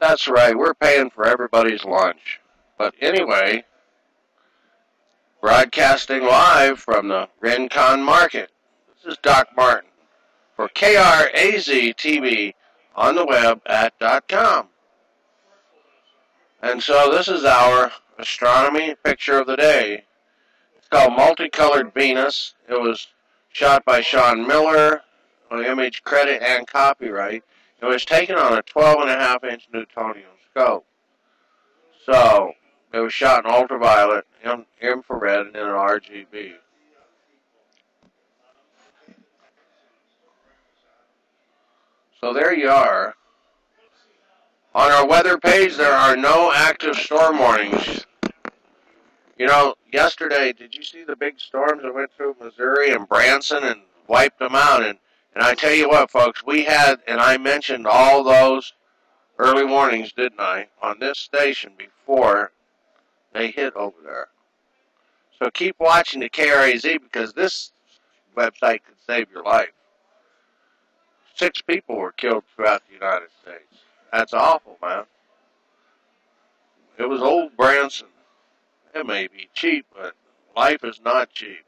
That's right, we're paying for everybody's lunch. But anyway, broadcasting live from the Rincon Market. This is Doc Martin for KRAZ TV on the web at dot .com. And so this is our astronomy picture of the day. It's called Multicolored Venus. It was shot by Sean Miller image credit and copyright. It was taken on a 12 and a half inch Newtonian scope. So, it was shot in ultraviolet, infrared, and in an RGB. So there you are. On our weather page, there are no active storm warnings. You know, yesterday, did you see the big storms that went through Missouri and Branson and wiped them out? And, and I tell you what, folks, we had, and I mentioned all those early warnings, didn't I, on this station before they hit over there. So keep watching the KRAZ because this website could save your life. Six people were killed throughout the United States. That's awful, man. It was old Branson. It may be cheap, but life is not cheap.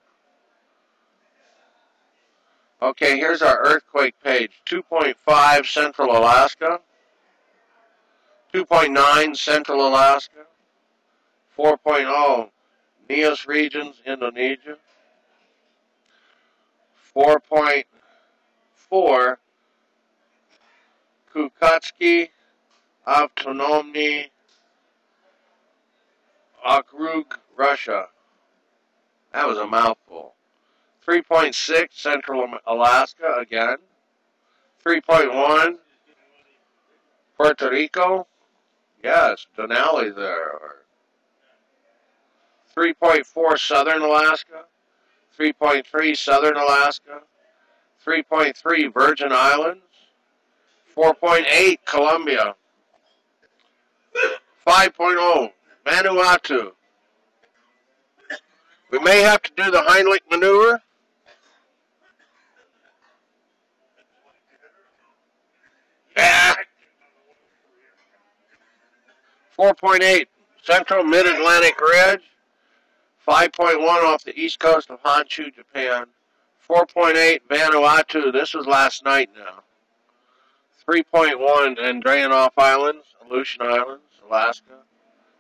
Okay, here's our earthquake page. 2.5 Central Alaska. 2.9 Central Alaska. 4.0 Nias regions, Indonesia. 4.4 Kukatski Avtonomny Okrug, Russia. That was a mouthful. 3.6 Central Alaska again. 3.1 Puerto Rico. Yes, Denali there. 3.4 Southern Alaska, 3.3 Southern Alaska, 3.3 Virgin Islands, 4.8 Colombia, 5.0 Vanuatu. We may have to do the Heimlich maneuver. 4.8 Central Mid-Atlantic Ridge. 5.1 off the east coast of Honshu, Japan. 4.8 Vanuatu. This was last night now. 3.1 Andreanof Islands, Aleutian Islands, Alaska.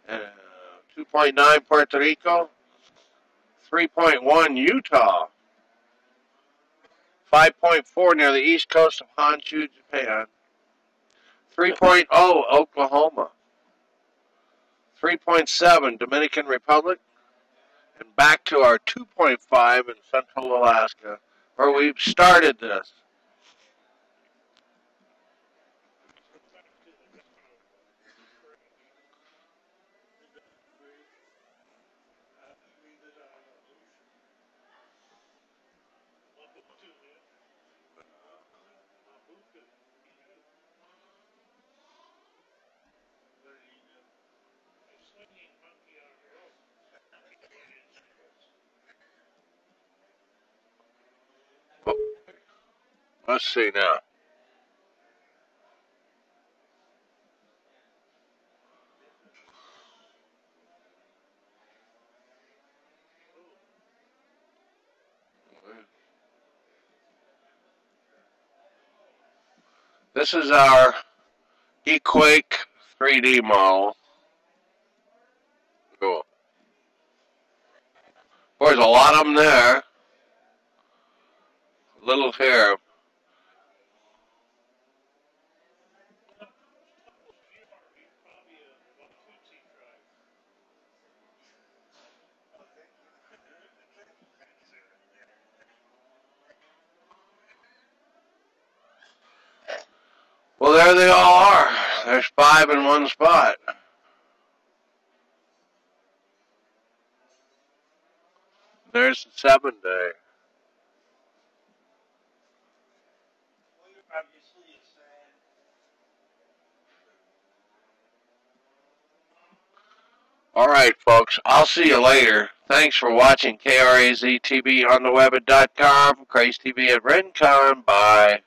Uh, 2.9 Puerto Rico. 3.1 Utah. 5.4 near the east coast of Honshu, Japan. 3.0 Oklahoma. 3.7 Dominican Republic and back to our 2.5 in central Alaska, where we've started this. Let's see now. This is our Equake 3D model. Cool. There's a lot of them there. Little here. They all are. There's five in one spot. There's the seven day. All right, folks. I'll see you later. Thanks for watching KRAZ TV on the web at .com, KRAZ TV at Rincon. Bye.